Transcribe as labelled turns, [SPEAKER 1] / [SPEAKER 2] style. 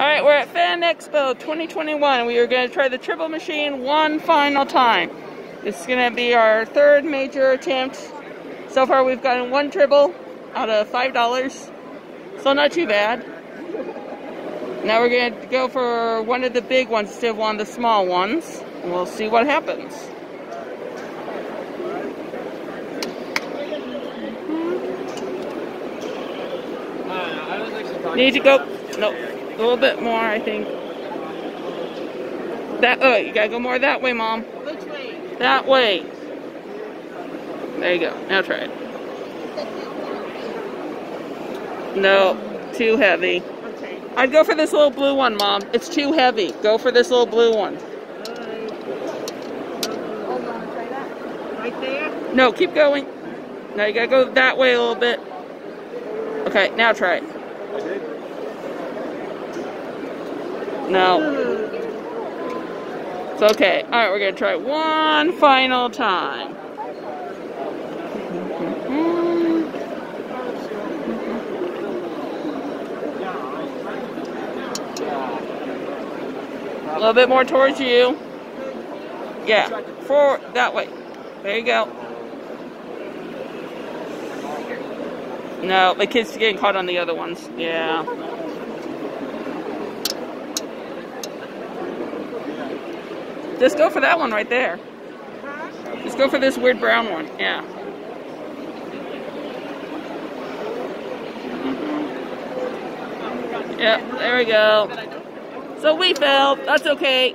[SPEAKER 1] Alright, we're at Fan Expo 2021. We are going to try the tribble machine one final time. This is going to be our third major attempt. So far we've gotten one tribble out of $5. So not too bad. Now we're going to go for one of the big ones instead of one of the small ones. And we'll see what happens. Need to go. No, a little bit more, I think. That. Oh, you gotta go more that way, mom.
[SPEAKER 2] Which way?
[SPEAKER 1] That way. There you go. Now try it. No, too heavy.
[SPEAKER 2] Okay.
[SPEAKER 1] I'd go for this little blue one, mom. It's too heavy. Go for this little blue one.
[SPEAKER 2] Uh, hold on, try that. Right there?
[SPEAKER 1] No, keep going. Now you gotta go that way a little bit. Okay, now try it. No. It's okay. Alright, we're gonna try one final time. A little bit more towards you. Yeah, forward, that way. There you go. No, the kid's are getting caught on the other ones. Yeah. Just go for that one right there. Just go for this weird brown one. Yeah. Mm-hmm. Yeah, there we go. So we failed. That's okay.